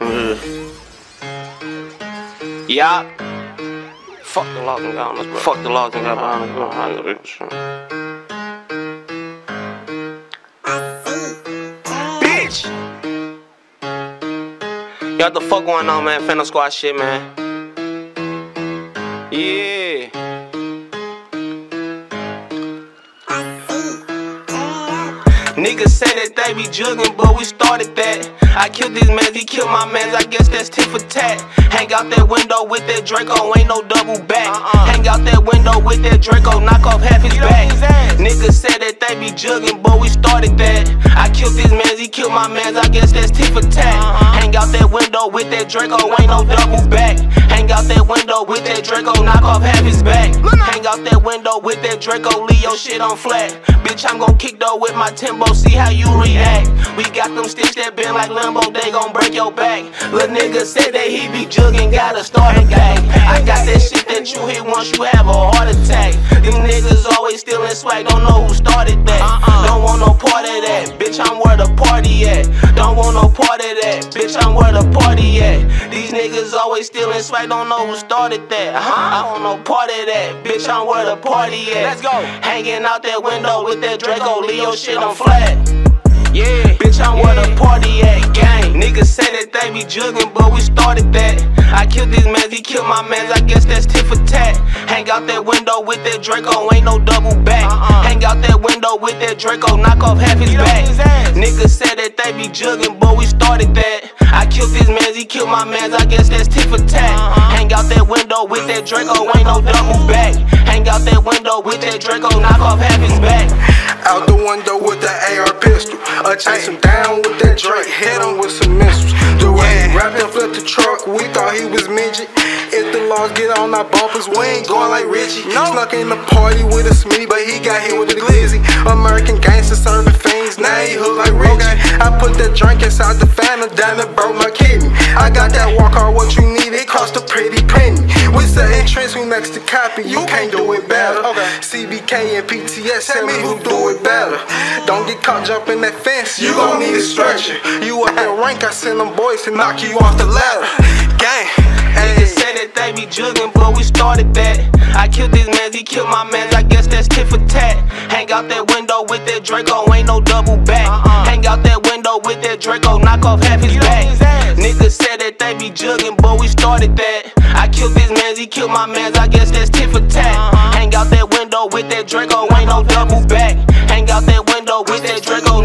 Mm. Yeah. Fuck the laws and governors, bro. Fuck the laws and governors, bro. I this shit. Bitch! Yo, what the fuck going on, man? Phantom Squad shit, man. Yeah. Niggas say that they be jugging, but we started that. I killed these mans, he killed my mans, I guess that's tit for tat. Hang out that window with that Draco, ain't no double back. Hang out that window with that Draco, knock off half his back. Niggas say that they be jugging, but we started that. I killed these mans, he killed my mans, I guess that's tit for tat. Hang out that window with that Draco, ain't no double back. Hang out that window with that Draco, knock off half his back. Out that window with that Draco, Leo shit on flat. Bitch, I'm gon' kick though with my Timbo, see how you react. We got them sticks that bend like limbo, they gon' break your back. Lil' nigga said that he be jugging, gotta start a gang. I got that shit that you hit once you have a heart attack. Them niggas always stealing swag, don't know who started that. Uh-uh. Don't want no part of that, bitch, I'm where the party at. Don't want no part of that, bitch, I'm where the party at. These niggas always stealing swag, don't know who started that. Uh-huh. I don't want no part of that, bitch, I'm where the party at. Let's go. Hanging out that window with that Draco Leo shit on flat. Yeah, bitch, I'm where the party at, gang. Niggas say that they be jugging, but we started that. I killed these mans, he killed my mans, I guess that's tit for. Hang out that window with that Draco, ain't no double back. Hang out that window with that Draco, knock off half his back. Niggas said that they be jugging, but we started that. I killed these mans, he killed my mans, I guess that's tit for tat. Hang out that window with that Draco, ain't no double back. Hang out that window with that Draco, knock off half his back. Out the window with the AR pistol. I chase him down with that Drake, hit him with some missiles. The way he rapped and flipped the truck, we thought he was midget. Get on our bumpers, we ain't going like Richie. No. Snuck in the party with a Smitty, but he got hit with a glizzy. American gangster serving fiends, now he hook like Richie. I put that drink inside the phantom, damn it broke my kidney. I got that walk on what you need, it cost a pretty penny. With setting entrance, who next to copy, you can't do it better. CBK and PTS, tell me who do it better. Don't get caught jumping that fence, you gon' need a stretcher. You up in rank, I send them boys to knock you off the ladder. Gang, hey. That they be jugging, but we started that. I killed this man, he killed my man, I guess that's tit for tat. Hang out that window with that Draco, ain't no double back. Hang out that window with that Draco, knock off half his back. Niggas said that they be jugging, but we started that. I killed this man, he killed my man, I guess that's tit for tat. Hang out that window with that Draco, ain't no double back. Hang out that window with that Draco,